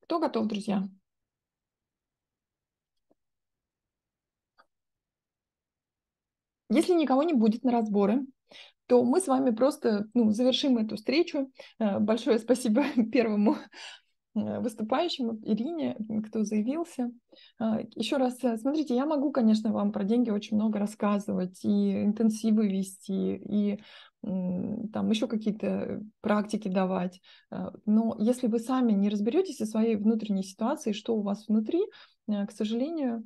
Кто готов, друзья? Если никого не будет на разборы, то мы с вами просто ну, завершим эту встречу. Э, большое спасибо первому выступающему, Ирине, кто заявился. Э, Еще раз, смотрите, я могу, конечно, вам про деньги очень много рассказывать, и интенсивы вести, и там еще какие-то практики давать. Но если вы сами не разберетесь со своей внутренней ситуацией, что у вас внутри, к сожалению,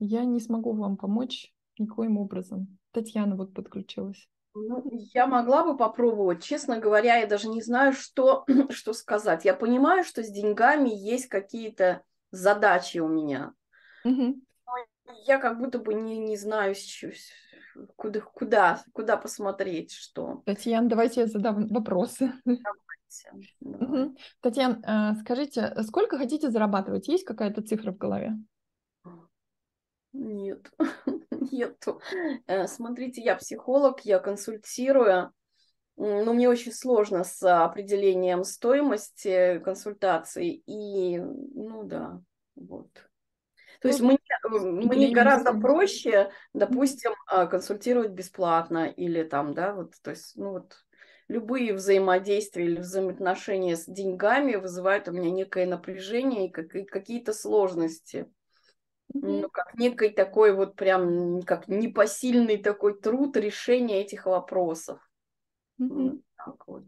я не смогу вам помочь никоим образом. Татьяна вот подключилась. Ну, я могла бы попробовать. Честно говоря, я даже не знаю, что, что сказать. Я понимаю, что с деньгами есть какие-то задачи у меня. Я как будто бы не, не знаю, куда, куда, куда посмотреть, что. Татьяна, давайте я задам вопросы. Давайте. Давай. Угу. Татьяна, а, скажите, сколько хотите зарабатывать? Есть какая-то цифра в голове? Нет, нету. Э, смотрите, я психолог, я консультирую. Но мне очень сложно с определением стоимости консультаций. И, ну да, вот. То есть мне, мне гораздо проще, допустим, а, консультировать бесплатно или там, да, вот, то есть, ну вот, любые взаимодействия или взаимоотношения с деньгами вызывают у меня некое напряжение и какие-то сложности ну, как некий такой вот прям, как непосильный такой труд решения этих вопросов. Mm-hmm. так вот.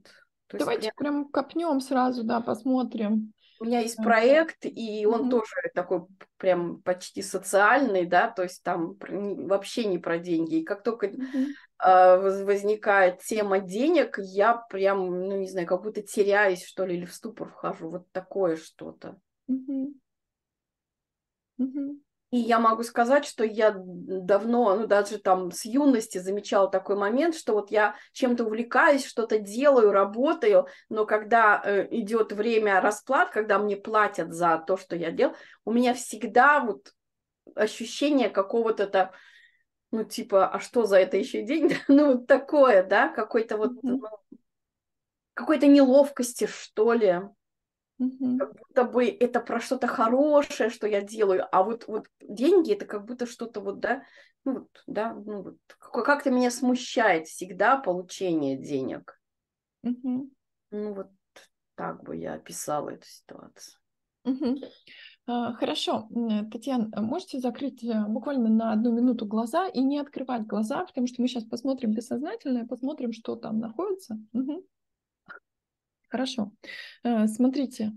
То Давайте есть, прям... прям копнем сразу, да, посмотрим. У меня есть проект, и он mm-hmm. тоже такой прям почти социальный, да, то есть там вообще не про деньги. И как только mm-hmm. э, возникает тема денег, я прям, ну не знаю, как будто теряюсь, что ли, или в ступор вхожу. Вот такое что-то. Mm-hmm. Mm-hmm. И я могу сказать, что я давно, ну даже там с юности замечала такой момент, что вот я чем-то увлекаюсь, что-то делаю, работаю, но когда э, идет время расплат, когда мне платят за то, что я делаю, у меня всегда вот ощущение какого-то то ну типа, а что за это еще деньги? ну вот такое, да, какой-то вот, ну, какой-то неловкости, что ли. Угу. Как будто бы это про что-то хорошее, что я делаю, а вот, вот деньги это как будто что-то вот, да, ну вот, да, ну вот, как-то меня смущает всегда получение денег. Угу. Ну вот так бы я описала эту ситуацию. Угу. Хорошо, Татьяна, можете закрыть э, буквально на одну минуту глаза и не открывать глаза, потому что мы сейчас посмотрим бессознательное, посмотрим, что там находится. Угу. Хорошо. Э, смотрите,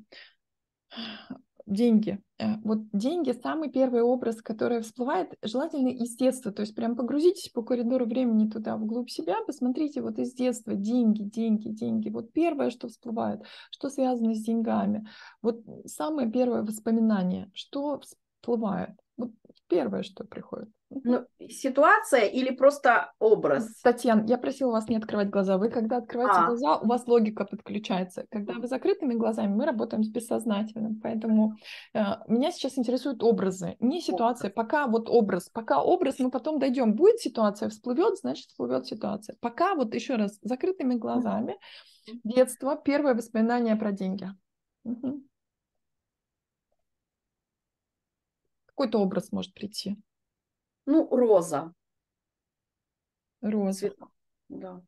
деньги. Э, вот деньги – самый первый образ, который всплывает, желательно из детства. То есть прям погрузитесь по коридору времени туда, вглубь себя, посмотрите вот из детства деньги, деньги, деньги. Вот первое, что всплывает, что связано с деньгами. Вот самое первое воспоминание, что всплывает. Вот первое, что приходит. Ну, ситуация или просто образ? Татьяна, я просила вас не открывать глаза. Вы, когда открываете а. глаза, у вас логика подключается. Когда вы закрытыми глазами, мы работаем с бессознательным. Поэтому э, меня сейчас интересуют образы, не ситуация. Образ. Пока вот образ, пока образ, мы потом дойдем. Будет ситуация, всплывет, значит, всплывет ситуация. Пока вот еще раз закрытыми глазами, детство, первое воспоминание про деньги. Угу. Какой-то образ может прийти. Ну, роза. Роза. Цвет. Да.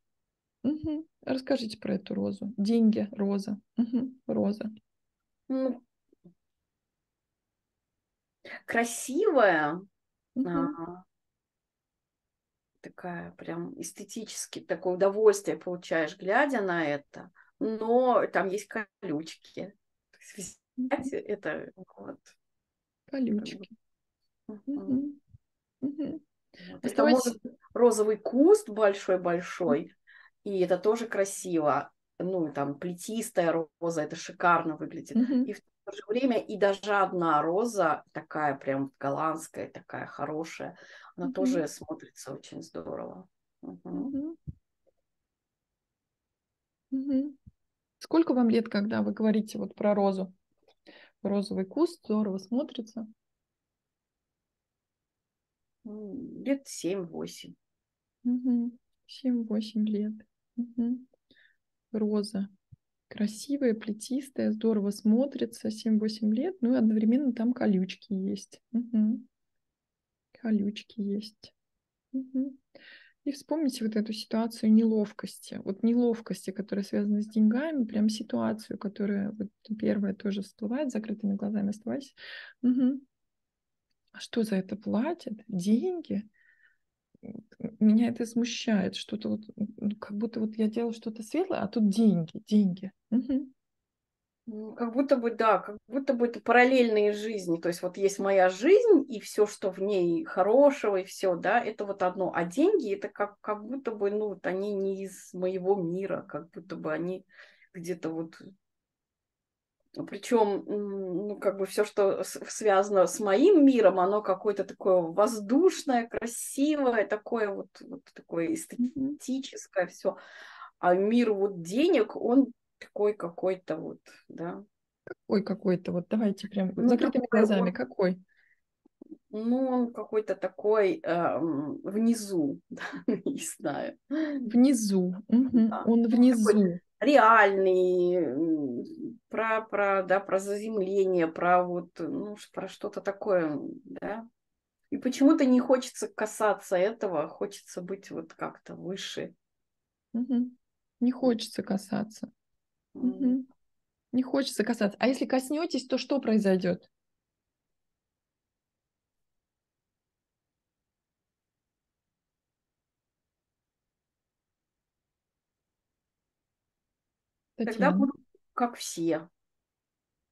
Угу. Расскажите про эту розу. Деньги, роза. Угу. Роза. Ну, красивая. Угу. А, такая прям эстетически такое удовольствие получаешь, глядя на это. Но там есть колючки. Это вот. Колючки. Угу. Это может розовый куст большой-большой, и это тоже красиво. Ну, там плетистая роза, это шикарно выглядит. И в то же время и даже одна роза, такая прям голландская, такая хорошая, она тоже смотрится очень здорово. Угу. Угу. Сколько вам лет, когда вы говорите вот про розу? Розовый куст здорово смотрится лет семь-восемь. Семь-восемь лет. Угу. Роза. Красивая, плетистая, здорово смотрится, 7-8 лет, ну и одновременно там колючки есть. Угу. Колючки есть. Угу. И вспомните вот эту ситуацию неловкости. Вот неловкости, которая связана с деньгами, прям ситуацию, которая вот первая тоже всплывает, закрытыми глазами оставайся. Угу. А что за это платят? Деньги? Меня это смущает, что-то вот, как будто вот я делала что-то светлое, а тут деньги, деньги. Угу. Как будто бы, да, как будто бы это параллельные жизни. То есть вот есть моя жизнь, и все, что в ней хорошего, и все, да, это вот одно. А деньги, это как, как будто бы, ну, вот они не из моего мира, как будто бы они где-то вот... Причем, ну, как бы все, что связано с моим миром, оно какое-то такое воздушное, красивое, такое вот, вот такое эстетическое все. А мир вот денег, он такой какой-то вот, да. Какой какой-то, вот давайте прям ну, закрытыми такой, глазами, он, какой? Ну, он какой-то такой э, внизу, не знаю. Внизу, угу. да. он внизу. Такой реальный, про, про, да, про заземление, про вот, ну, про что-то такое, да. И почему-то не хочется касаться этого, хочется быть вот как-то выше. Угу. Не хочется касаться. Угу. Не хочется касаться. А если коснетесь, то что произойдет? Тогда буду как все.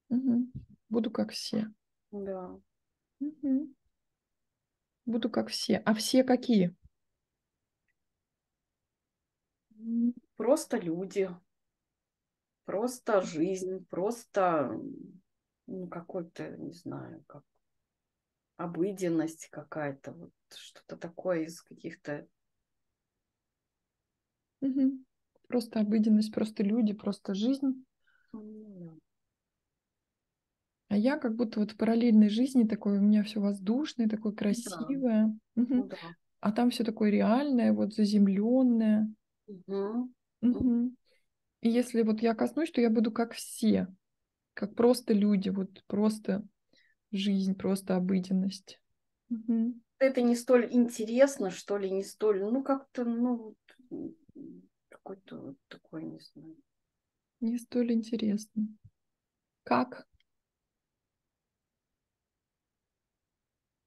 Угу. Буду как все. Да. Угу. Буду как все. А все какие? Просто люди просто жизнь, просто ну, какой-то, не знаю, как обыденность какая-то, вот что-то такое из каких-то... Угу. Просто обыденность, просто люди, просто жизнь. Ну, а я как будто вот в параллельной жизни такое, у меня все воздушное, такое красивое. Да. Угу. Ну, да. А там все такое реальное, вот заземленное. Угу. Угу. И если вот я коснусь, то я буду как все, как просто люди, вот просто жизнь, просто обыденность. Угу. Это не столь интересно, что ли, не столь, ну как-то, ну, какой-то вот такой, не знаю. Не столь интересно. Как?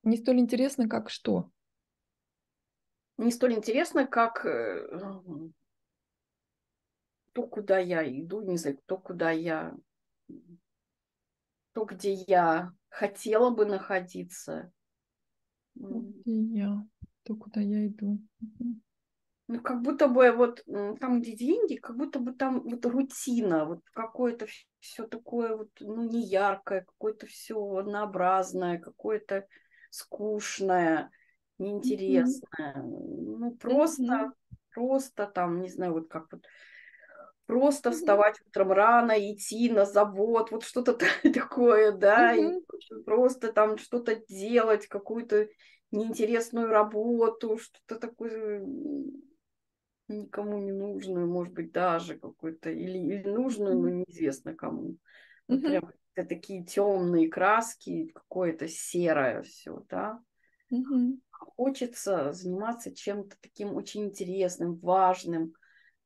Не столь интересно, как что? Не столь интересно, как э, то, куда я иду, не знаю, то, куда я, то, где я хотела бы находиться. Где я, то, куда я иду. Ну, как будто бы вот там, где деньги, как будто бы там вот рутина, вот какое-то все такое вот, ну, не яркое, какое-то все однообразное, какое-то скучное, неинтересное. Mm-hmm. Ну, просто, mm-hmm. просто там, не знаю, вот как вот просто вставать утром рано, идти на завод, вот что-то такое, да, и просто там что-то делать, какую-то неинтересную работу, что-то такое никому не нужную, может быть, даже какую-то, или, или нужную, но неизвестно кому. Прям такие темные краски, какое-то серое все, да. Хочется заниматься чем-то таким очень интересным, важным,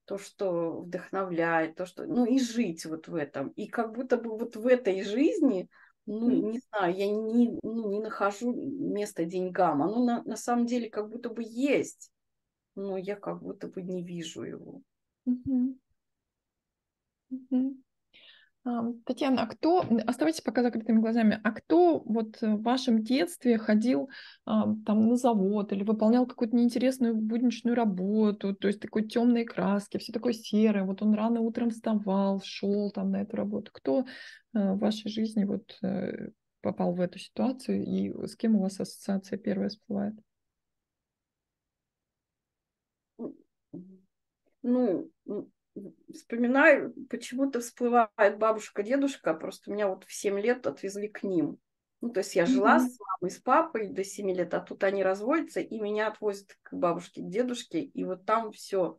то, что вдохновляет, то, что, ну, и жить вот в этом. И как будто бы вот в этой жизни, ну, не знаю, я не, ну, не нахожу места деньгам. Оно на, на самом деле как будто бы есть, но я как будто бы не вижу его. Татьяна, а кто, оставайтесь пока закрытыми глазами, а кто вот в вашем детстве ходил там на завод или выполнял какую-то неинтересную будничную работу, то есть такой темной краски, все такое серое, вот он рано утром вставал, шел там на эту работу. Кто э, в вашей жизни вот э, попал в эту ситуацию и с кем у вас ассоциация первая всплывает? Ну, вспоминаю, почему-то всплывает бабушка, дедушка, просто меня вот в 7 лет отвезли к ним. Ну, то есть я жила mm-hmm. с мамой, с папой до 7 лет, а тут они разводятся, и меня отвозят к бабушке, к дедушке, и вот там все.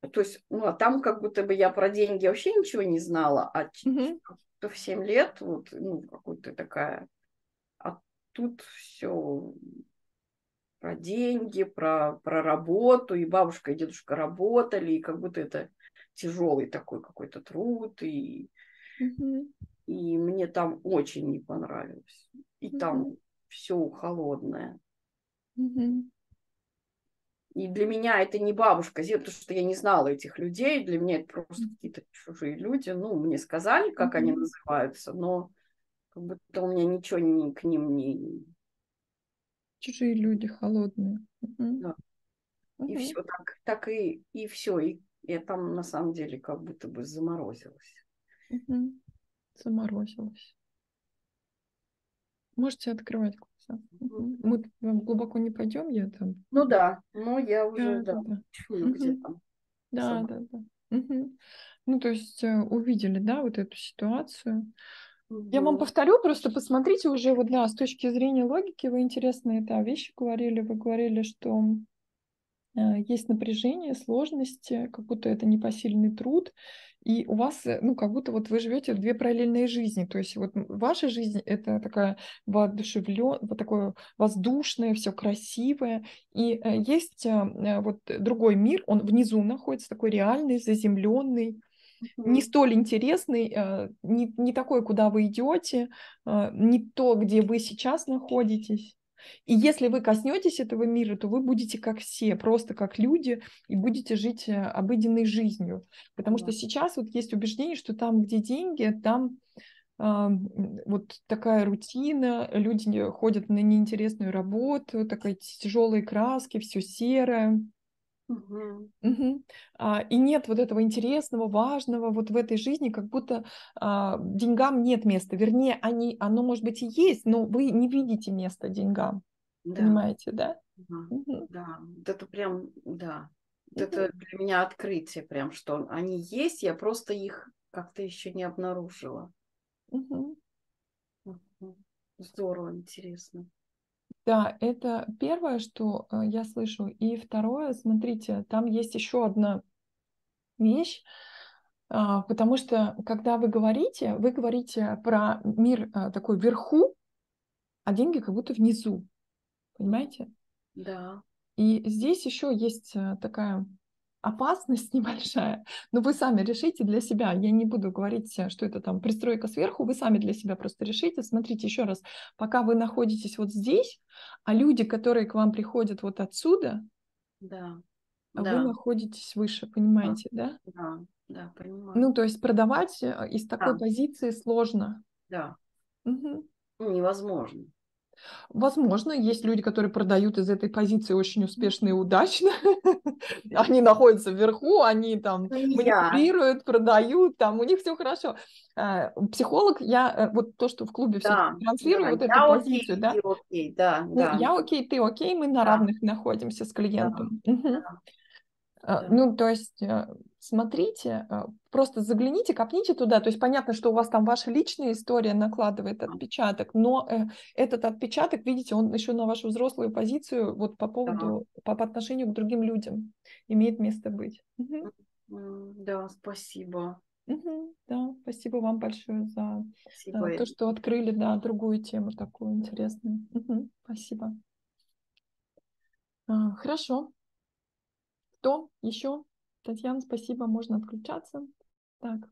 то есть, ну, а там как будто бы я про деньги вообще ничего не знала, а Мгм. в 7 лет вот, ну, какой-то такая, а тут все про деньги, про, про работу, и бабушка и дедушка работали, и как будто это тяжелый такой какой-то труд, и, Мгм. и мне там очень не понравилось. И там Мгм. все холодное. Мгм. И для меня это не бабушка, потому что я не знала этих людей. Для меня это просто какие-то чужие люди. Ну, мне сказали, как они Мгм. называются, но как будто у меня ничего ни, к ним не... Чужие люди холодные. Да. И Мгм. все так, так и, и все. И я там на самом деле как будто бы заморозилась. Мгм. Заморозилась. Можете открывать глаза. Мгм. Мы прям глубоко не пойдем, я там. Ну да, но я уже, Да, да, да, чую, где Мгм. там. Да, сама. да, да. Мгм. Ну, то есть э, увидели, да, вот эту ситуацию. Я вам повторю, просто посмотрите уже, вот да, с точки зрения логики, вы интересные да, вещи говорили. Вы говорили, что э, есть напряжение, сложности, как будто это непосильный труд, и у вас, э, ну, как будто вот вы живете две параллельные жизни. То есть вот ваша жизнь это такая воодушевлен, вот такое воздушное, все красивое, и э, есть вот другой мир, он внизу находится, такой реальный, заземленный, не столь интересный, э, не, не такой, куда вы идете, э, не то, где вы сейчас находитесь. И если вы коснетесь этого мира, то вы будете как все, просто как люди, и будете жить э, обыденной жизнью. Потому что Да. сейчас вот есть убеждение, что там, где деньги, там а, вот такая рутина, люди ходят на неинтересную работу, такая тяжелые краски, все серое. Мгм. Мгм. А, и нет вот этого интересного, важного вот в этой жизни, как будто а, деньгам нет места. Вернее, они, оно, может быть, и есть, но вы не видите места деньгам. Да, Понимаете, да? да, Мгм. да. Это прям, да. Мгм. это для меня открытие прям, что они есть, я просто их как-то еще не обнаружила. Здорово, интересно. Да, это первое, что э, я слышу. И второе, смотрите, там есть еще одна вещь, а, потому что когда вы говорите, вы говорите про мир а, такой вверху, а деньги как будто внизу. Понимаете? Да. И здесь еще есть э, такая опасность небольшая, но вы сами решите для себя. Я не буду говорить, э, что это там пристройка сверху, вы сами для себя просто решите. Смотрите еще раз, пока вы находитесь вот здесь, а люди, которые к вам приходят вот отсюда, Да. а вы Да. находитесь выше, понимаете, да? Да. Да, понимаю. Ну, то есть продавать э, из такой Да. позиции сложно. Да. Ну, невозможно. Возможно, есть люди, которые продают из этой позиции очень успешно и удачно. Они находятся вверху, они там Ну, манипулируют, продают, там у них все хорошо. Э, Психолог, я э, вот то, что в клубе все транслирую, вот эту позицию, да, я окей, ты окей, мы на равных находимся с клиентом. Да. Ну, то есть, э, смотрите, э, просто загляните, копните туда. То есть понятно, что у вас там ваша личная история накладывает отпечаток, но э, этот отпечаток, видите, он еще на вашу взрослую позицию вот по Да. поводу, по, по отношению к другим людям имеет место быть. Да, спасибо. Да, спасибо вам большое за Спасибо. э, то, что открыли, да, другую тему такую интересную. Спасибо. А, Хорошо. Кто еще? Татьяна, спасибо, можно отключаться. Так.